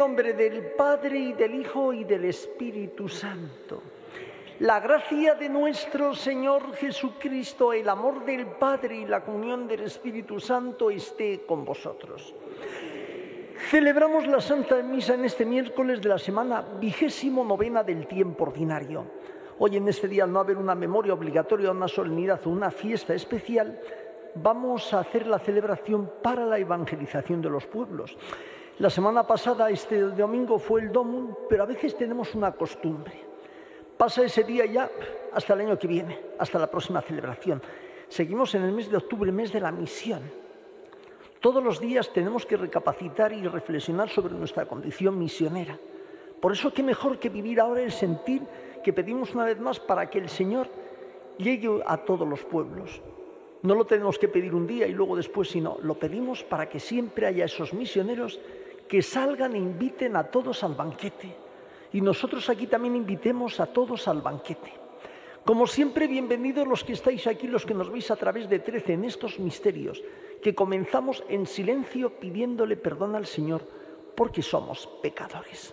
Nombre del Padre y del Hijo y del Espíritu Santo. La gracia de nuestro Señor Jesucristo, el amor del Padre y la comunión del Espíritu Santo esté con vosotros. Celebramos la Santa Misa en este miércoles de la semana vigésimo novena del tiempo ordinario. Hoy en este día, al no haber una memoria obligatoria, una solemnidad o una fiesta especial, vamos a hacer la celebración para la evangelización de los pueblos. La semana pasada, este domingo, fue el Domum, pero a veces tenemos una costumbre. Pasa ese día ya hasta el año que viene, hasta la próxima celebración. Seguimos en el mes de octubre, mes de la misión. Todos los días tenemos que recapacitar y reflexionar sobre nuestra condición misionera. Por eso, qué mejor que vivir ahora el sentir que pedimos una vez más para que el Señor llegue a todos los pueblos. No lo tenemos que pedir un día y luego después, sino lo pedimos para que siempre haya esos misioneros que salgan e inviten a todos al banquete. Y nosotros aquí también invitemos a todos al banquete. Como siempre, bienvenidos los que estáis aquí, los que nos veis a través de Trece en estos misterios, que comenzamos en silencio pidiéndole perdón al Señor porque somos pecadores.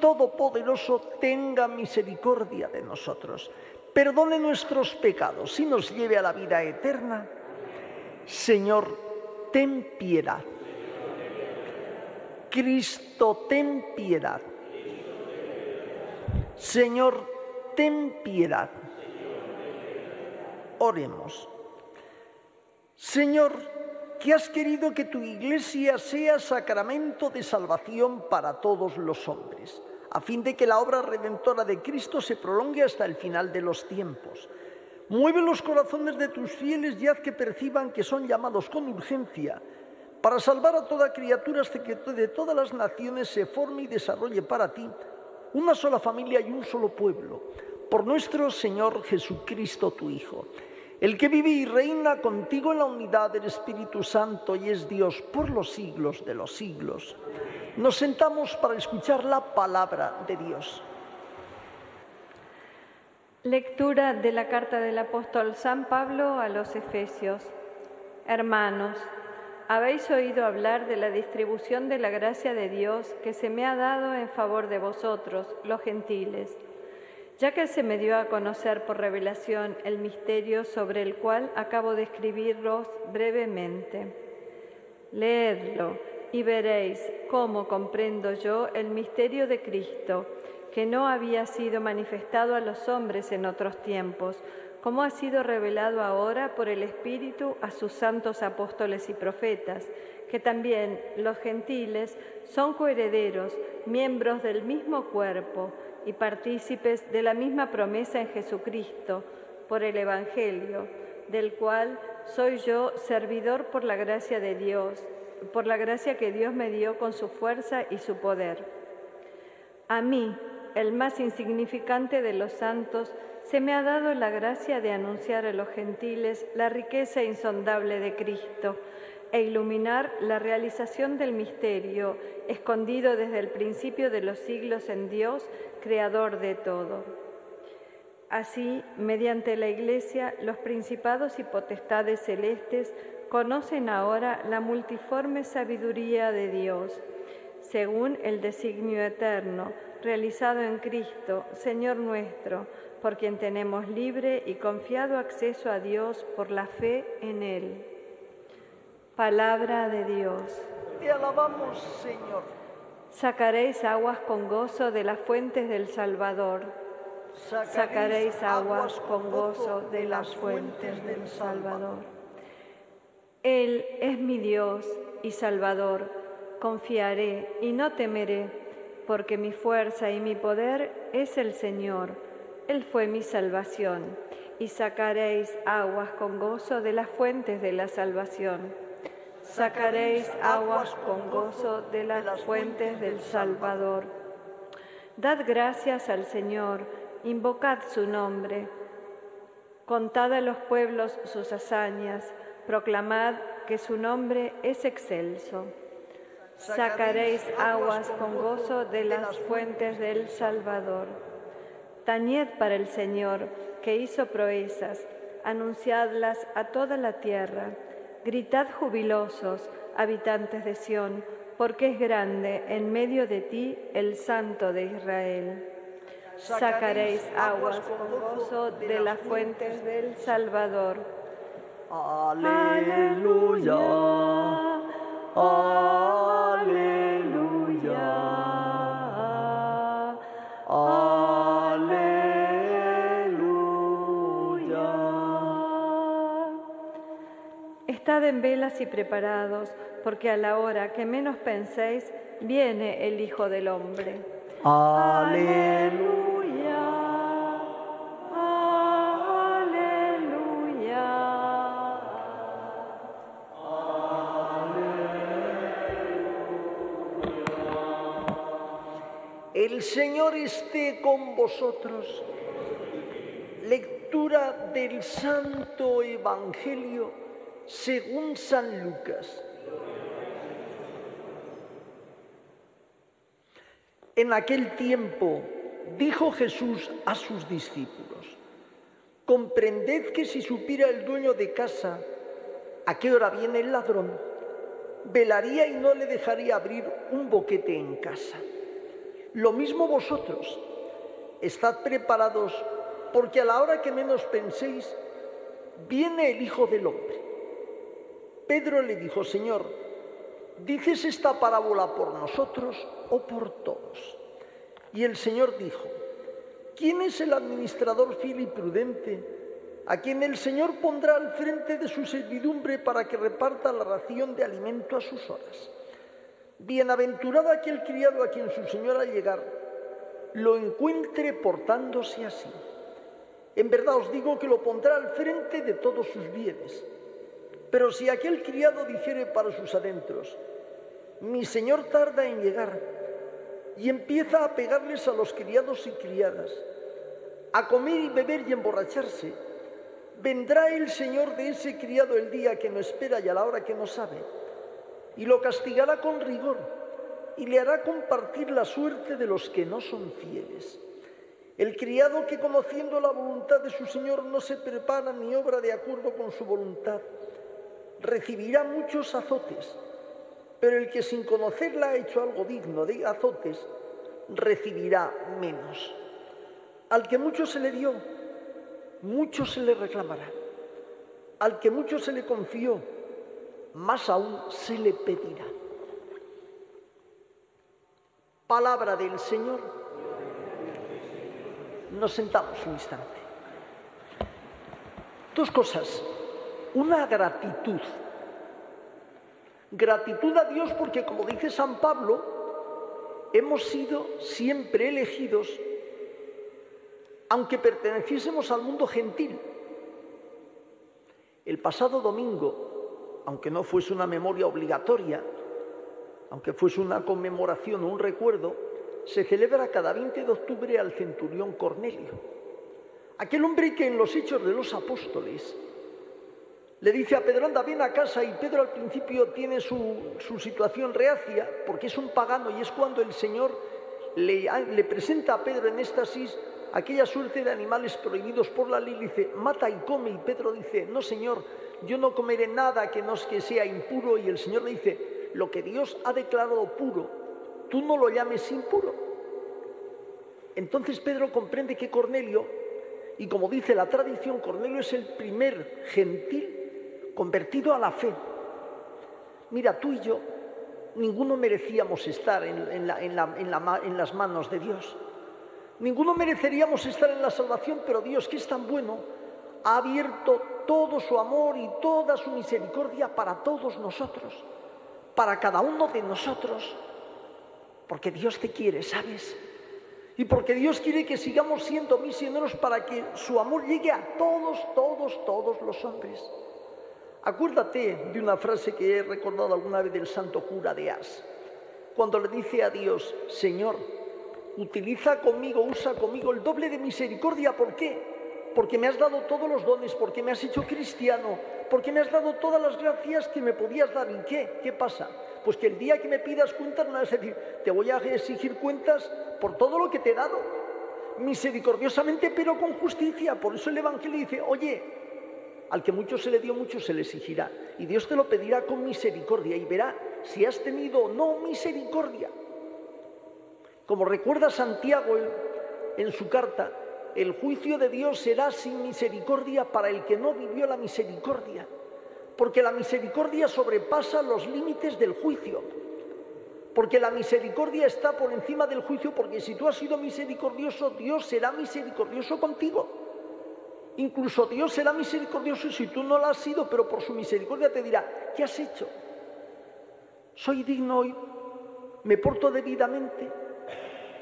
Todopoderoso tenga misericordia de nosotros, perdone nuestros pecados y nos lleve a la vida eterna. Señor, ten piedad. Cristo, ten piedad. Señor, ten piedad. Oremos. Señor, que has querido que tu iglesia sea sacramento de salvación para todos los hombres a fin de que la obra redentora de Cristo se prolongue hasta el final de los tiempos. Mueve los corazones de tus fieles y haz que perciban que son llamados con urgencia para salvar a toda criatura hasta que de todas las naciones se forme y desarrolle para ti una sola familia y un solo pueblo, por nuestro Señor Jesucristo tu Hijo, el que vive y reina contigo en la unidad del Espíritu Santo y es Dios por los siglos de los siglos. Nos sentamos para escuchar la palabra de Dios. Lectura de la carta del apóstol San Pablo a los Efesios. Hermanos, habéis oído hablar de la distribución de la gracia de Dios que se me ha dado en favor de vosotros, los gentiles, ya que se me dio a conocer por revelación el misterio sobre el cual acabo de escribiros brevemente. Leedlo y veréis cómo comprendo yo el misterio de Cristo, que no había sido manifestado a los hombres en otros tiempos, como ha sido revelado ahora por el Espíritu a sus santos apóstoles y profetas, que también los gentiles son coherederos, miembros del mismo cuerpo y partícipes de la misma promesa en Jesucristo, por el Evangelio, del cual soy yo servidor por la gracia de Dios por la gracia que Dios me dio con su fuerza y su poder. A mí, el más insignificante de los santos, se me ha dado la gracia de anunciar a los gentiles la riqueza insondable de Cristo e iluminar la realización del misterio escondido desde el principio de los siglos en Dios, creador de todo. Así, mediante la Iglesia, los principados y potestades celestes conocen ahora la multiforme sabiduría de Dios, según el designio eterno, realizado en Cristo, Señor nuestro, por quien tenemos libre y confiado acceso a Dios por la fe en Él. Palabra de Dios. Te alabamos, Señor. Sacaréis aguas con gozo de las fuentes del Salvador. Sacaréis aguas con gozo de las fuentes del Salvador. Él es mi Dios y Salvador, confiaré y no temeré, porque mi fuerza y mi poder es el Señor. Él fue mi salvación, y sacaréis aguas con gozo de las fuentes de la salvación. Sacaréis aguas con gozo de las fuentes del Salvador. Dad gracias al Señor, invocad su nombre. Contad a los pueblos sus hazañas, proclamad que su nombre es excelso. Sacaréis aguas con gozo de las fuentes del Salvador. Tañed para el Señor, que hizo proezas, anunciadlas a toda la tierra. Gritad jubilosos, habitantes de Sión, porque es grande en medio de ti el Santo de Israel. Sacaréis aguas con gozo de las fuentes del Salvador. Aleluya. Aleluya. Estad en velas y preparados, porque a la hora que menos penséis, viene el Hijo del Hombre. Aleluya. Aleluya. El Señor esté con vosotros. Lectura del Santo Evangelio según San Lucas. En aquel tiempo dijo Jesús a sus discípulos, comprended que si supiera el dueño de casa a qué hora viene el ladrón, velaría y no le dejaría abrir un boquete en casa. Lo mismo vosotros, estad preparados porque a la hora que menos penséis, viene el Hijo del Hombre. Pedro le dijo, Señor, ¿dices esta parábola por nosotros o por todos? Y el Señor dijo, ¿quién es el administrador fiel y prudente a quien el Señor pondrá al frente de su servidumbre para que reparta la ración de alimento a sus horas? Bienaventurado aquel criado a quien su Señor al llegar lo encuentre portándose así. En verdad os digo que lo pondrá al frente de todos sus bienes. Pero si aquel criado dijere para sus adentros, mi Señor tarda en llegar, y empieza a pegarles a los criados y criadas, a comer y beber y emborracharse, vendrá el Señor de ese criado el día que no espera y a la hora que no sabe, y lo castigará con rigor, y le hará compartir la suerte de los que no son fieles. El criado que conociendo la voluntad de su Señor no se prepara ni obra de acuerdo con su voluntad, recibirá muchos azotes, pero el que sin conocerla ha hecho algo digno de azotes, recibirá menos. Al que mucho se le dio, mucho se le reclamará. Al que mucho se le confió, más aún se le pedirá. Palabra del Señor. Nos sentamos un instante. Dos cosas. Una gratitud. Gratitud a Dios porque, como dice San Pablo, hemos sido siempre elegidos, aunque perteneciésemos al mundo gentil. El pasado domingo, aunque no fuese una memoria obligatoria, aunque fuese una conmemoración o un recuerdo, se celebra cada 20 de octubre al centurión Cornelio, aquel hombre que en los hechos de los apóstoles le dice a Pedro, anda, ven a casa y Pedro al principio tiene su, su situación reacia porque es un pagano y es cuando el Señor le, le presenta a Pedro en éxtasis aquella suerte de animales prohibidos por la ley, le dice, mata y come y Pedro dice, no Señor, yo no comeré nada que no que sea impuro y el Señor le dice, lo que Dios ha declarado puro, tú no lo llames impuro. Entonces Pedro comprende que Cornelio, y como dice la tradición, Cornelio es el primer gentil convertido a la fe. Mira, tú y yo, ninguno merecíamos estar en, en, la, en, la, en, las manos de Dios. Ninguno mereceríamos estar en la salvación, pero Dios, que es tan bueno, ha abierto todo su amor y toda su misericordia para todos nosotros para cada uno de nosotros, porque Dios te quiere, ¿sabes? Y porque Dios quiere que sigamos siendo misioneros para que su amor llegue a todos, todos, todos los hombres. Acuérdate de una frase que he recordado alguna vez del santo cura de As, cuando le dice a Dios, Señor, utiliza conmigo, usa conmigo el doble de misericordia, ¿por qué? Porque me has dado todos los dones, porque me has hecho cristiano, porque me has dado todas las gracias que me podías dar. ¿Y qué? ¿Qué pasa? Pues que el día que me pidas cuentas, no vas a decir, te voy a exigir cuentas por todo lo que te he dado, misericordiosamente, pero con justicia. Por eso el Evangelio dice, oye, al que mucho se le dio, mucho se le exigirá. Y Dios te lo pedirá con misericordia y verá si has tenido o no misericordia. Como recuerda Santiago en su carta, el juicio de Dios será sin misericordia para el que no vivió la misericordia, porque la misericordia sobrepasa los límites del juicio, porque la misericordia está por encima del juicio, porque si tú has sido misericordioso, Dios será misericordioso contigo. Incluso Dios será misericordioso si tú no lo has sido, pero por su misericordia te dirá, ¿qué has hecho? Soy digno hoy, me porto debidamente,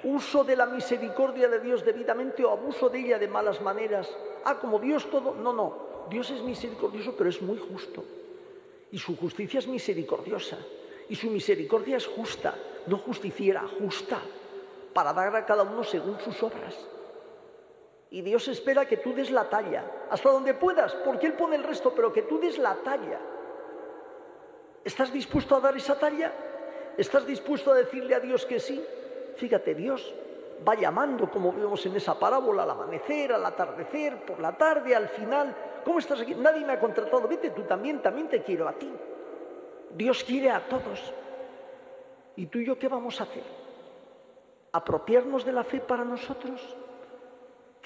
uso de la misericordia de Dios debidamente o abuso de ella de malas maneras. Ah, como Dios todo. No, no. Dios es misericordioso, pero es muy justo. Y su justicia es misericordiosa. Y su misericordia es justa, no justiciera, justa, para dar a cada uno según sus obras. Y Dios espera que tú des la talla, hasta donde puedas, porque Él pone el resto, pero que tú des la talla. ¿Estás dispuesto a dar esa talla? ¿Estás dispuesto a decirle a Dios que sí? Fíjate, Dios va llamando, como vemos en esa parábola, al amanecer, al atardecer, por la tarde, al final. ¿Cómo estás aquí? Nadie me ha contratado. Vete tú también, también te quiero a ti. Dios quiere a todos. ¿Y tú y yo qué vamos a hacer? ¿Apropiarnos de la fe para nosotros?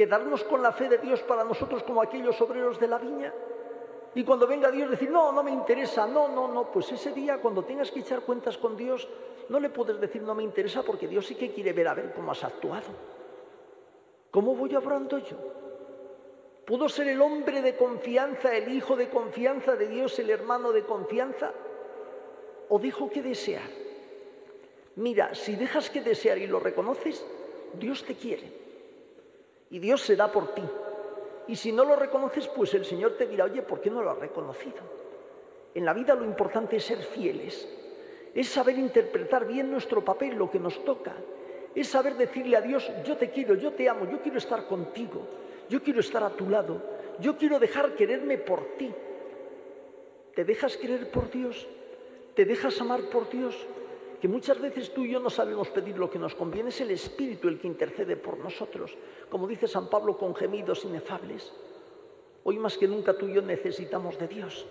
¿Quedarnos con la fe de Dios para nosotros como aquellos obreros de la viña? Y cuando venga Dios decir, no, no me interesa, no, no, no, pues ese día cuando tengas que echar cuentas con Dios, no le puedes decir no me interesa porque Dios sí que quiere ver a ver cómo has actuado. ¿Cómo voy obrando yo? ¿Pudo ser el hombre de confianza, el hijo de confianza de Dios, el hermano de confianza? ¿O dijo que desear? Mira, si dejas que desear y lo reconoces, Dios te quiere. Y Dios se da por ti. Y si no lo reconoces, pues el Señor te dirá, oye, ¿por qué no lo has reconocido? En la vida lo importante es ser fieles, es saber interpretar bien nuestro papel, lo que nos toca, es saber decirle a Dios, yo te quiero, yo te amo, yo quiero estar contigo, yo quiero estar a tu lado, yo quiero dejar quererme por ti. ¿Te dejas querer por Dios? ¿Te dejas amar por Dios? Que muchas veces tú y yo no sabemos pedir lo que nos conviene, es el Espíritu el que intercede por nosotros, como dice San Pablo con gemidos inefables. Hoy más que nunca tú y yo necesitamos de Dios.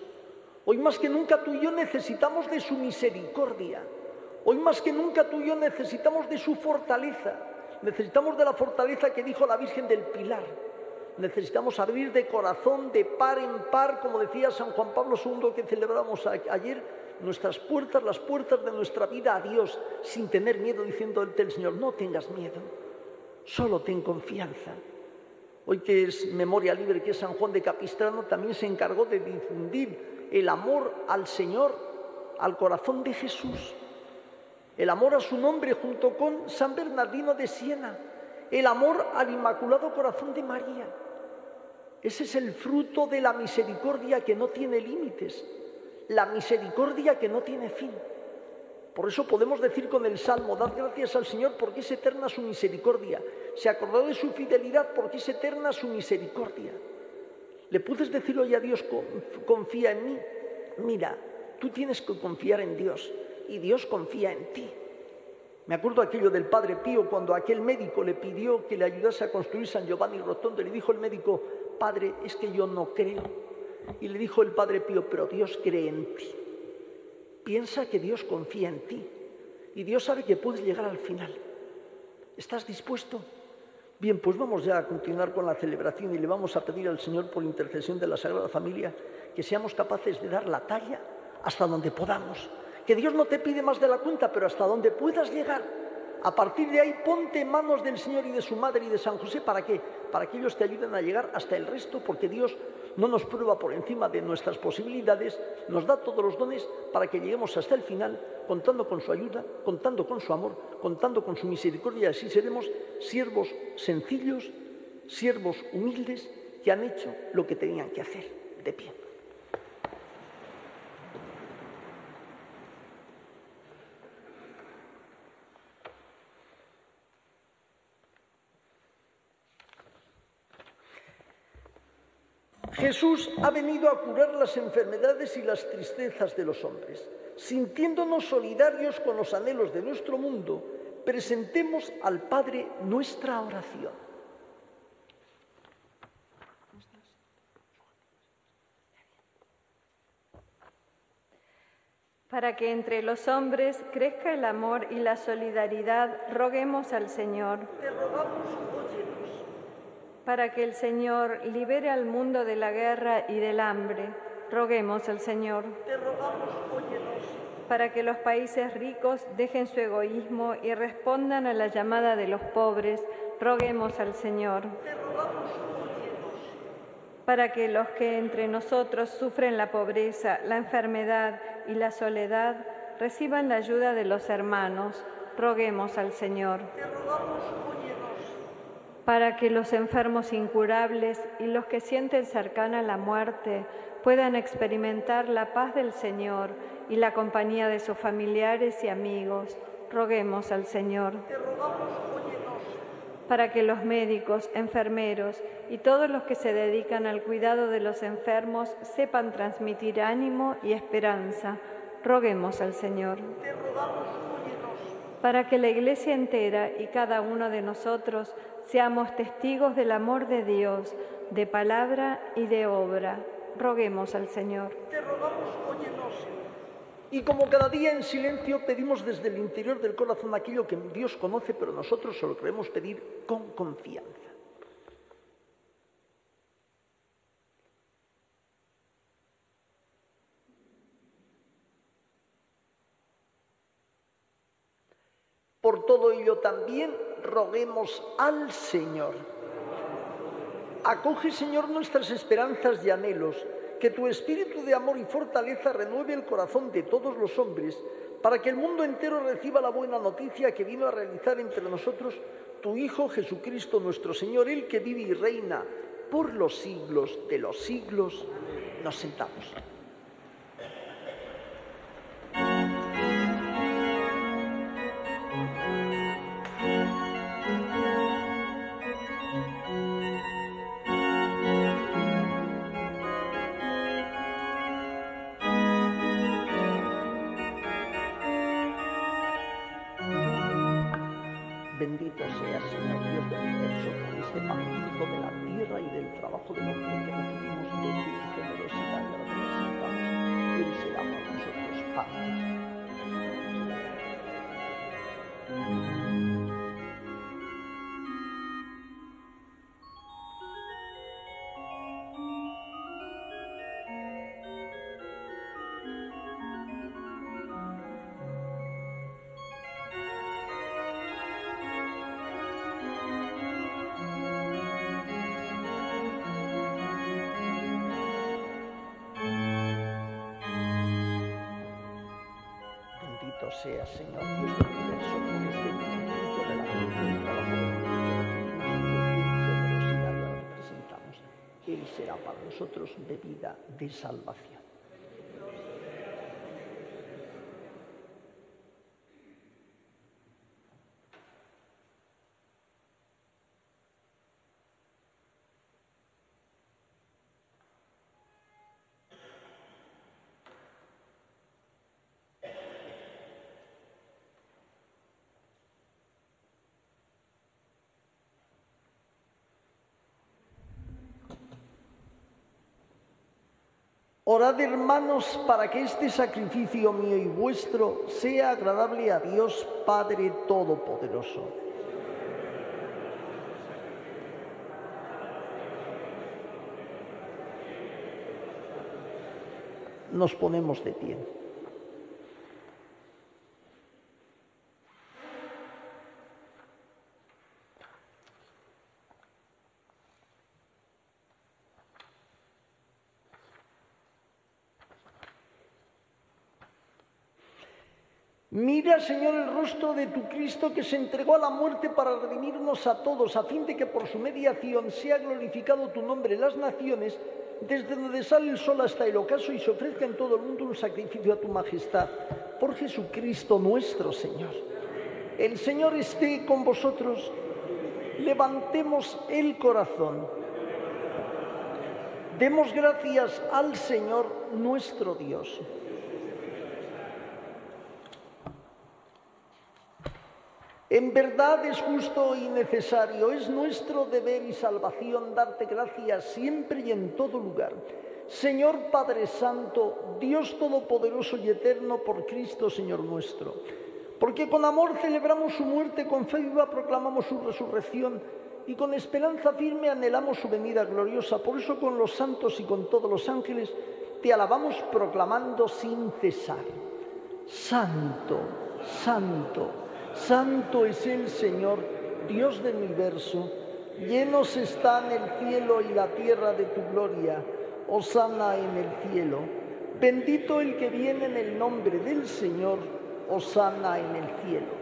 Hoy más que nunca tú y yo necesitamos de su misericordia. Hoy más que nunca tú y yo necesitamos de su fortaleza. Necesitamos de la fortaleza que dijo la Virgen del Pilar. Necesitamos abrir de corazón, de par en par, como decía San Juan Pablo II que celebramos ayer, nuestras puertas, las puertas de nuestra vida a Dios, sin tener miedo, diciendo el Señor, no tengas miedo, solo ten confianza. Hoy que es memoria libre, que es San Juan de Capistrano, también se encargó de difundir el amor al Señor, al corazón de Jesús, el amor a su nombre junto con San Bernardino de Siena, el amor al Inmaculado Corazón de María. Ese es el fruto de la misericordia que no tiene límites, la misericordia que no tiene fin. Por eso podemos decir con el Salmo, dad gracias al Señor porque es eterna su misericordia. Se acordó de su fidelidad porque es eterna su misericordia. Le puedes decir hoy a Dios, confía en mí. Mira, tú tienes que confiar en Dios y Dios confía en ti. Me acuerdo aquello del Padre Pío cuando aquel médico le pidió que le ayudase a construir San Giovanni Rotondo. Le dijo el médico, Padre, es que yo no creo. Y le dijo el Padre Pío, pero Dios cree en ti. Piensa que Dios confía en ti y Dios sabe que puedes llegar al final. ¿Estás dispuesto? Bien, pues vamos ya a continuar con la celebración y le vamos a pedir al Señor por intercesión de la Sagrada Familia que seamos capaces de dar la talla hasta donde podamos. Que Dios no te pide más de la cuenta, pero hasta donde puedas llegar. A partir de ahí ponte manos del Señor y de su Madre y de San José para qué? Para que ellos te ayuden a llegar hasta el resto, porque Dios no nos prueba por encima de nuestras posibilidades, nos da todos los dones para que lleguemos hasta el final, contando con su ayuda, contando con su amor, contando con su misericordia, y así seremos siervos sencillos, siervos humildes que han hecho lo que tenían que hacer de pie. Jesús ha venido a curar las enfermedades y las tristezas de los hombres. Sintiéndonos solidarios con los anhelos de nuestro mundo, presentemos al Padre nuestra oración. Para que entre los hombres crezca el amor y la solidaridad, roguemos al Señor. Te rogamos, para que el Señor libere al mundo de la guerra y del hambre. Roguemos al Señor. Te rogamos, óyenos. Para que los países ricos dejen su egoísmo y respondan a la llamada de los pobres, roguemos al Señor. Te rogamos, óyenos. Para que los que entre nosotros sufren la pobreza, la enfermedad y la soledad reciban la ayuda de los hermanos, roguemos al Señor. Te rogamos, óyenos para que los enfermos incurables y los que sienten cercana la muerte puedan experimentar la paz del Señor y la compañía de sus familiares y amigos. Roguemos al Señor. Para que los médicos, enfermeros y todos los que se dedican al cuidado de los enfermos sepan transmitir ánimo y esperanza. Roguemos al Señor. Para que la Iglesia entera y cada uno de nosotros seamos testigos del amor de Dios, de palabra y de obra. Roguemos al Señor. Te rogamos, óyenos. Y como cada día en silencio pedimos desde el interior del corazón aquello que Dios conoce, pero nosotros solo queremos pedir con confianza. Por todo ello también roguemos al Señor. Acoge, Señor, nuestras esperanzas y anhelos, que tu espíritu de amor y fortaleza renueve el corazón de todos los hombres, para que el mundo entero reciba la buena noticia que vino a realizar entre nosotros tu Hijo Jesucristo nuestro Señor, el que vive y reina por los siglos de los siglos. Nos sentamos. Sea, Señor Dios del universo, por este momento de la vida y el trabajo de nosotros, generosidad ya lo representamos. Él será para nosotros bebida de salvación. Orad hermanos para que este sacrificio mío y vuestro sea agradable a Dios Padre Todopoderoso. Nos ponemos de pie. Mira, Señor, el rostro de tu Cristo que se entregó a la muerte para redimirnos a todos, a fin de que por su mediación sea glorificado tu nombre en las naciones, desde donde sale el sol hasta el ocaso y se ofrezca en todo el mundo un sacrificio a tu majestad. Por Jesucristo nuestro Señor. El Señor esté con vosotros. Levantemos el corazón. Demos gracias al Señor nuestro Dios. En verdad es justo y necesario, es nuestro deber y salvación darte gracias siempre y en todo lugar. Señor Padre Santo, Dios Todopoderoso y Eterno por Cristo Señor nuestro, porque con amor celebramos su muerte, con fe viva proclamamos su resurrección y con esperanza firme anhelamos su venida gloriosa. Por eso con los santos y con todos los ángeles te alabamos proclamando sin cesar. Santo, santo Santo es el Señor, Dios del universo. Llenos están el cielo y la tierra de tu gloria. Osana en el cielo. Bendito el que viene en el nombre del Señor. Osana en el cielo.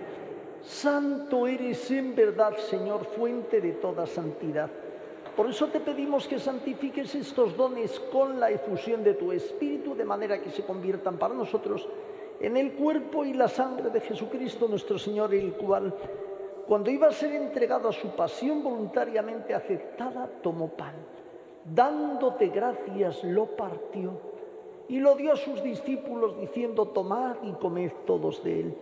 Santo eres en verdad, Señor, fuente de toda santidad. Por eso te pedimos que santifiques estos dones con la efusión de tu Espíritu, de manera que se conviertan para nosotros en el cuerpo y la sangre de Jesucristo nuestro Señor, el cual, cuando iba a ser entregado a su pasión voluntariamente aceptada, tomó pan. Dándote gracias, lo partió y lo dio a sus discípulos diciendo, tomad y comed todos de él,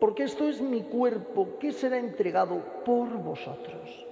porque esto es mi cuerpo que será entregado por vosotros.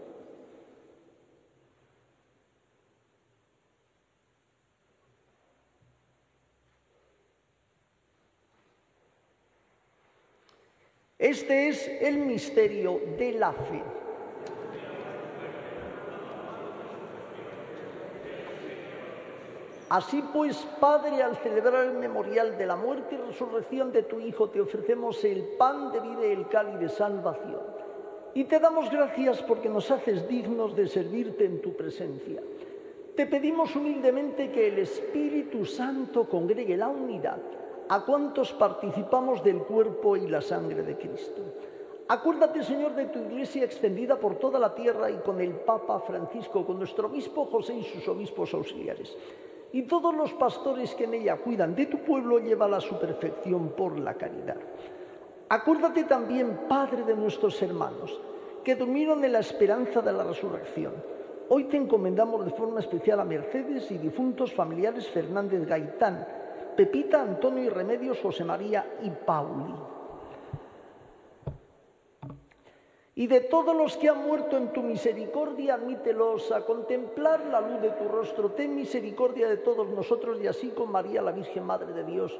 Este es el misterio de la fe. Así pues, Padre, al celebrar el memorial de la muerte y resurrección de tu Hijo, te ofrecemos el pan de vida y el cáliz de salvación. Y te damos gracias porque nos haces dignos de servirte en tu presencia. Te pedimos humildemente que el Espíritu Santo congregue la unidad a cuantos participamos del cuerpo y la sangre de Cristo. Acuérdate, Señor, de tu iglesia extendida por toda la tierra y con el Papa Francisco, con nuestro obispo José y sus obispos auxiliares. Y todos los pastores que en ella cuidan de tu pueblo, llévala a su perfección por la caridad. Acuérdate también, Padre de nuestros hermanos, que durmieron en la esperanza de la resurrección. Hoy te encomendamos de forma especial a Mercedes y difuntos familiares Fernández Gaitán, Pepita, Antonio y Remedios, José María y Pauli. Y de todos los que han muerto en tu misericordia, admítelos a contemplar la luz de tu rostro. Ten misericordia de todos nosotros y así con María, la Virgen Madre de Dios,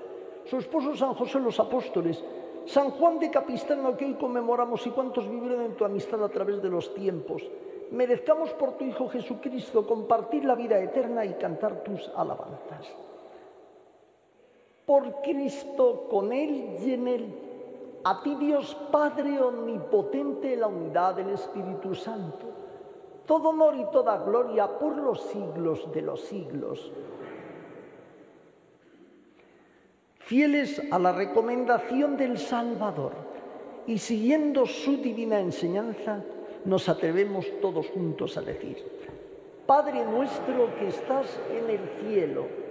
su esposo San José, los apóstoles, San Juan de Capistrano, que hoy conmemoramos, y cuantos vivieron en tu amistad a través de los tiempos. Merezcamos por tu Hijo Jesucristo compartir la vida eterna y cantar tus alabanzas por Cristo, con Él y en Él. A ti Dios Padre Omnipotente, la unidad del Espíritu Santo. Todo honor y toda gloria por los siglos de los siglos. Fieles a la recomendación del Salvador y siguiendo su divina enseñanza, nos atrevemos todos juntos a decir, Padre nuestro que estás en el cielo,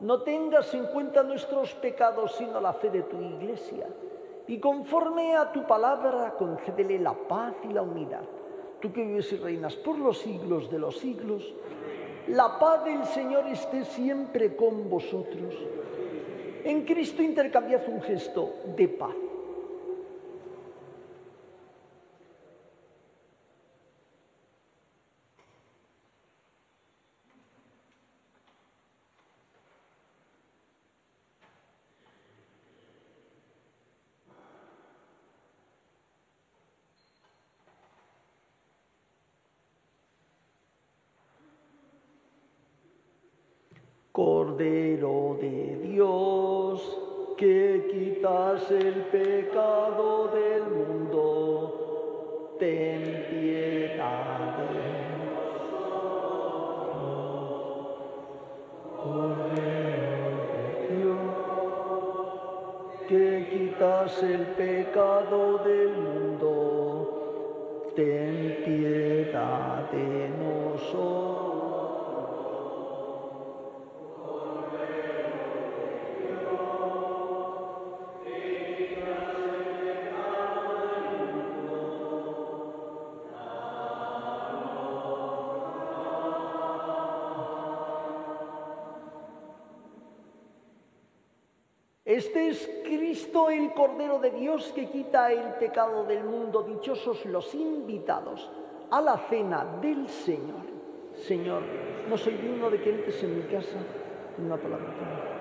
No tengas en cuenta nuestros pecados, sino la fe de tu iglesia y conforme a tu palabra concédele la paz y la unidad. Tú que vives y reinas por los siglos de los siglos, la paz del Señor esté siempre con vosotros. En Cristo intercambiad un gesto de paz. Cordero de Dios, que quitas el pecado del mundo, ten piedad de que quitas el pecado del mundo, ten piedad de nosotros. Este es Cristo el Cordero de Dios que quita el pecado del mundo. Dichosos los invitados a la cena del Señor. Señor, no soy digno de que entres en mi casa. Una palabra.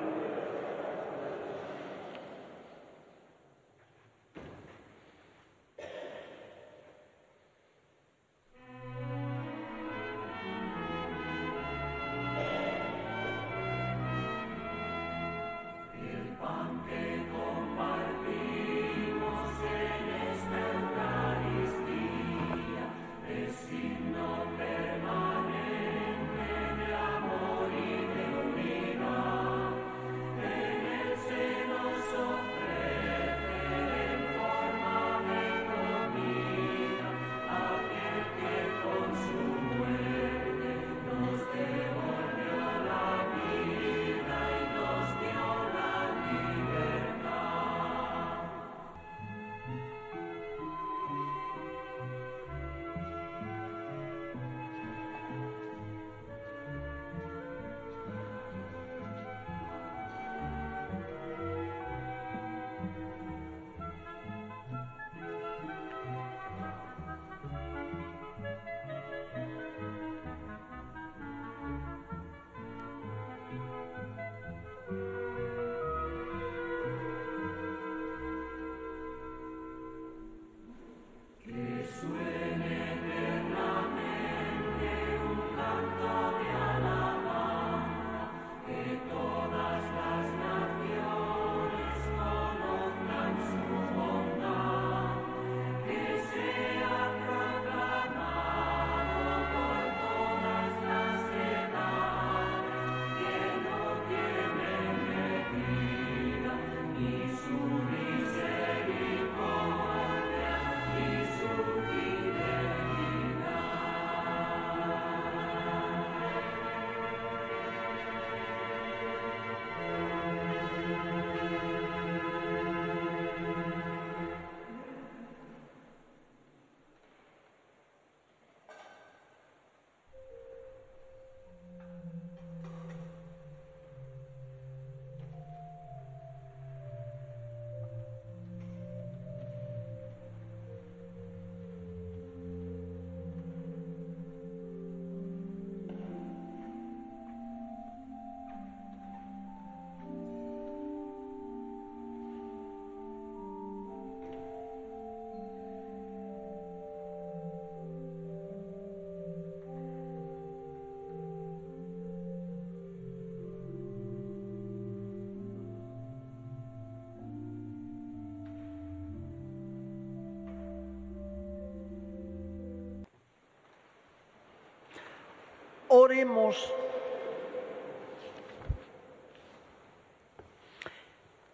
Oremos.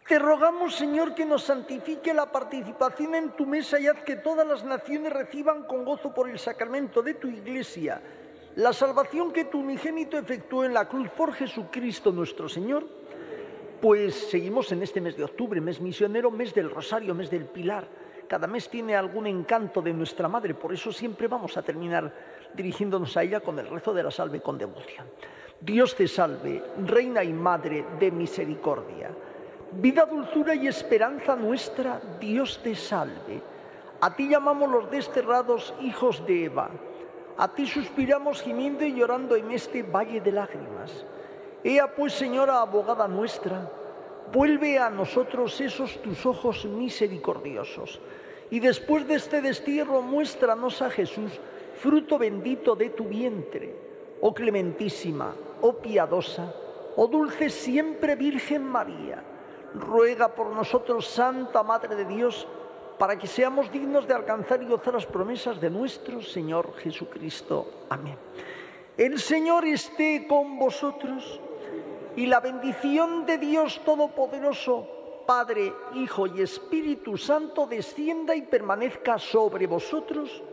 Te rogamos, Señor, que nos santifique la participación en tu mesa y haz que todas las naciones reciban con gozo por el sacramento de tu iglesia la salvación que tu unigénito efectuó en la cruz por Jesucristo nuestro Señor. Pues seguimos en este mes de octubre, mes misionero, mes del Rosario, mes del Pilar. Cada mes tiene algún encanto de nuestra Madre, por eso siempre vamos a terminar dirigiéndonos a ella con el rezo de la salve con devoción. Dios te salve, Reina y Madre de misericordia Vida, dulzura y esperanza nuestra, Dios te salve. A ti llamamos los desterrados hijos de Eva. A ti suspiramos gimiendo y llorando en este valle de lágrimas. Ea pues, Señora abogada nuestra, vuelve a nosotros esos tus ojos misericordiosos. Y después de este destierro, muéstranos a Jesús, fruto bendito de tu vientre. Oh clementísima, oh piadosa, oh dulce siempre Virgen María ruega por nosotros, Santa Madre de Dios, para que seamos dignos de alcanzar y gozar las promesas de nuestro Señor Jesucristo. Amén. El Señor esté con vosotros y la bendición de Dios Todopoderoso, Padre, Hijo y Espíritu Santo, descienda y permanezca sobre vosotros.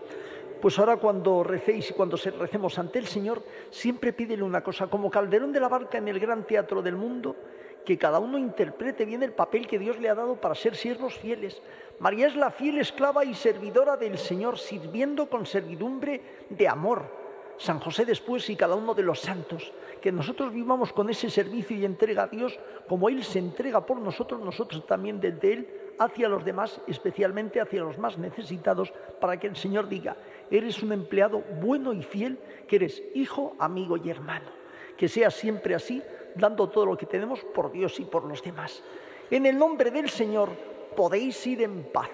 Pues ahora cuando recéis y cuando recemos ante el Señor, siempre pídele una cosa, como calderón de la barca en el gran teatro del mundo, que cada uno interprete bien el papel que Dios le ha dado para ser siervos fieles. María es la fiel esclava y servidora del Señor, sirviendo con servidumbre de amor. San José después y cada uno de los santos, que nosotros vivamos con ese servicio y entrega a Dios, como Él se entrega por nosotros, nosotros también desde Él hacia los demás, especialmente hacia los más necesitados, para que el Señor diga, eres un empleado bueno y fiel, que eres hijo, amigo y hermano. Que sea siempre así dando todo lo que tenemos por Dios y por los demás. En el nombre del Señor podéis ir en paz.